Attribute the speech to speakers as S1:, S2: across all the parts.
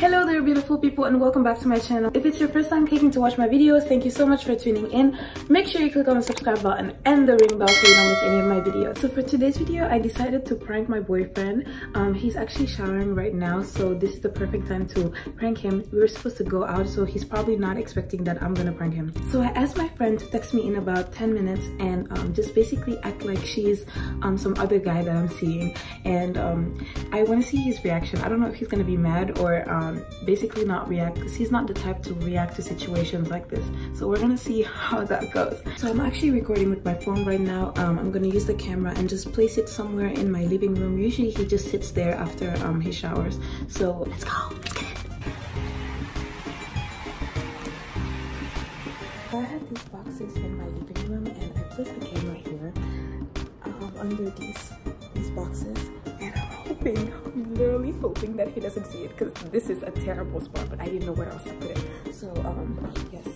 S1: Hello there beautiful people and welcome back to my channel. If it's your first time clicking to watch my videos, thank you so much for tuning in. Make sure you click on the subscribe button and the ring bell so you don't miss any of my videos. So for today's video, I decided to prank my boyfriend. Um, he's actually showering right now, so this is the perfect time to prank him. We were supposed to go out, so he's probably not expecting that I'm gonna prank him. So I asked my friend to text me in about 10 minutes and um, just basically act like she's um, some other guy that I'm seeing. And um, I wanna see his reaction. I don't know if he's gonna be mad or um, basically not react because he's not the type to react to situations like this. So we're gonna see how that goes. So I'm actually recording with my phone right now. Um, I'm gonna use the camera and just place it somewhere in my living room. Usually he just sits there after um, he showers. So let's go. I had these boxes in my living room and I placed the camera here um, under these, these boxes and I'm hoping literally hoping that he doesn't see it because this is a terrible spot, but I didn't know where else to put it. So, um, yes.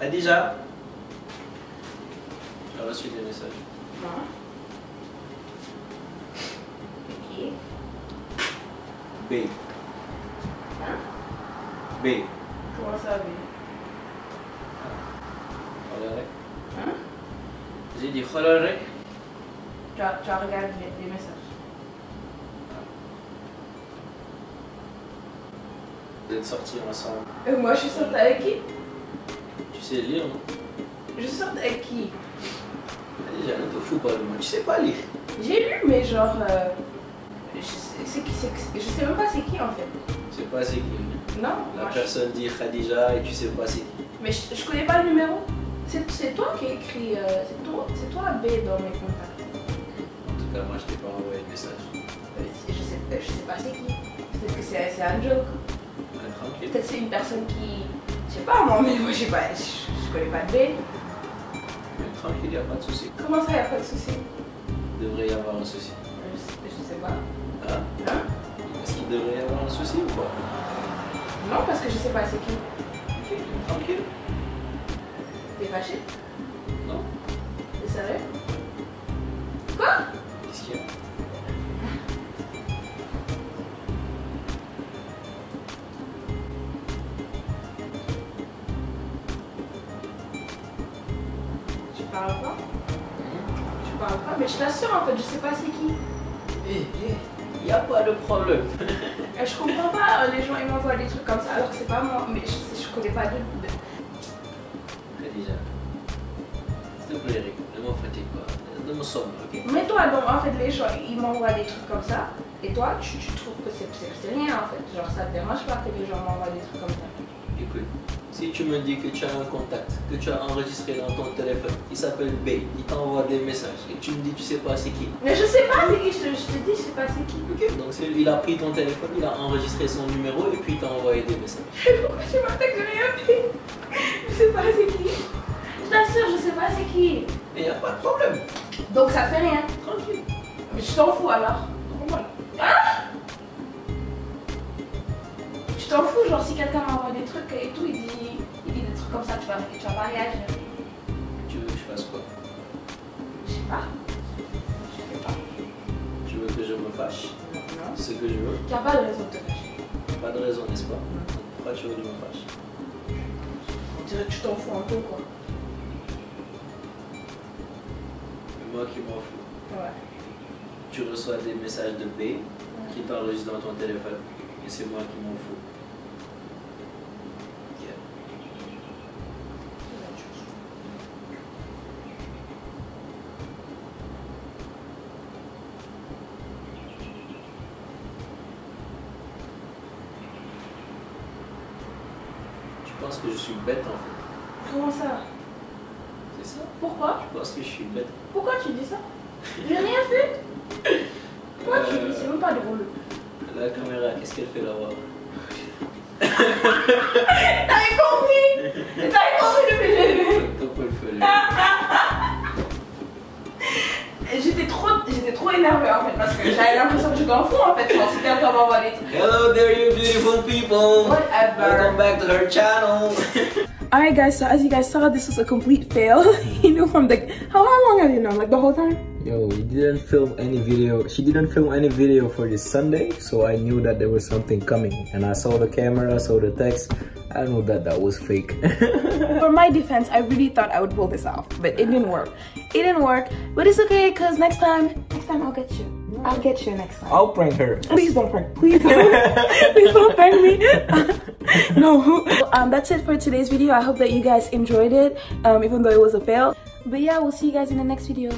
S2: Adija Tu as reçu des messages
S1: Non. Qui
S2: B.
S1: Hein
S2: B.
S1: Comment ça, B
S2: Xoolal
S1: Hein
S2: J'ai dit xoolal rek.
S1: tu as, tu as regardé les, les messages
S2: Vous êtes sortis ensemble.
S1: Et moi, je suis sortie avec qui?
S2: Tu sais lire, non
S1: Je sortie avec qui
S2: ne te fous pas de moi. Tu sais pas lire.
S1: J'ai lu, mais genre. euh, je, sais, c'est qui, je sais même pas c'est qui en fait.
S2: Tu sais pas c'est qui.
S1: Non,
S2: La
S1: je-
S2: personne dit Khadija et tu sais pas c'est qui.
S1: mais je, je connais pas le numéro. C'est, toi qui as écrit. euh, c'est, toi, c'est toi B dans mes contacts.
S2: En tout cas, moi je t'ai pas envoyé de message.
S1: Je sais, je sais pas c'est qui. Peut-être que c'est, un joke.
S2: Ouais.
S1: Peut-être c'est une personne qui. Je sais pas moi, mais moi je sais pas. Je, connais pas de B.
S2: Mais tranquille, y a pas de souci.
S1: Comment ça, y a pas de souci?
S2: Il devrait y avoir un souci.
S1: je, sais- je sais pas.
S2: Hein?
S1: Hein?
S2: Est-ce qu'il devrait y avoir un souci ou pas?
S1: Non, parce que je sais pas c'est qui.
S2: Ok, tranquille.
S1: T'es fâché?
S2: Non
S1: T'es sérieux? Quoi?
S2: Qu'est-ce qu'il y a?
S1: Tu parles pas pas Mais je t'assure en fait, je sais pas c'est qui.
S2: Eh, eh, y a pas de problème.
S1: Et je comprends pas, euh, les gens ils m'envoient des trucs comme ça alors que c'est pas moi. Mais je, je connais pas de.
S2: Khadija, s'il te plaît, Rick, ne me fatigue pas. Ne me somme, ok?
S1: Mais toi, donc en fait, les gens ils m'envoient des trucs comme ça. Et toi, tu, tu trouves que c'est rien en fait. Genre ça te dérange pas que les gens m'envoient des trucs comme ça.
S2: Écoute, si tu me dis que tu as un contact, que tu as enregistré dans ton téléphone, il s'appelle B, il t'envoie des messages et tu me dis tu sais pas c'est qui.
S1: Mais je sais pas c'est qui, je te, je te dis, je sais pas c'est qui.
S2: Donc il a pris ton téléphone, il a enregistré son numéro et puis il t'a envoyé des messages.
S1: Pourquoi tu m'attaques que j'ai rien fait? Je sais pas c'est qui. Je t'assure, je sais pas c'est qui.
S2: Mais il n'y a pas de problème,
S1: Donc ça fait rien.
S2: tranquille.
S1: Mais je t'en fous alors.
S2: Normal.
S1: Je t'en fous, genre si quelqu'un m'envoie des trucs et tout, il dit, il dit des trucs comme ça, tu vas, tu vas pas réagir.
S2: Tu veux que je fasse quoi?
S1: Je sais pas.
S2: fâche.
S1: Non.
S2: C'est ce que je veux.
S1: Tu n'as pas de raison de te fâcher.
S2: Pas de raison, n'est-ce pas? Pourquoi tu veux que je me fâche?
S1: On dirait que tu t'en fous un peu, quoi.
S2: Moi qui m'en fous.
S1: Ouais.
S2: Tu reçois des messages de B qui t'enregistrent dans ton téléphone. Et c'est moi qui m'en fous. Yeah. Tu penses que je suis bête en fait.
S1: Comment ça?
S2: C'est ça.
S1: Pourquoi?
S2: Tu penses que je suis bête.
S1: Pourquoi tu dis ça? J'ai rien fait. Pourquoi tu dis? C'est même pas drôle.
S2: La caméra, qu'est-ce qu'elle fait là-bas?
S1: T'avais compris? T'avais compris le
S2: feu.
S1: J'étais trop, j'étais trop énervée en fait parce que j'avais l'impression que j'étais en fou en fait. M'envoie des trucs.
S2: Hello there you beautiful people
S1: Whatever.
S2: Welcome back to her channel
S1: Alright guys, so as you guys saw, this was a complete fail. you knew from the how, how long have you known? Like the whole time?
S2: Yo, we didn't film any video. She didn't film any video for this Sunday, so I knew that there was something coming. And I saw the camera, saw the text. I knew that that was fake.
S1: For my defense, I really thought I would pull this off, but it didn't work. It didn't work, but it's okay because next time, next time I'll get you. I'll get you next time.
S2: I'll prank her.
S1: Please don't prank. Please don't. Please don't prank me. no. Um, that's it for today's video. I hope that you guys enjoyed it, um, even though it was a fail. But yeah, we'll see you guys in the next video.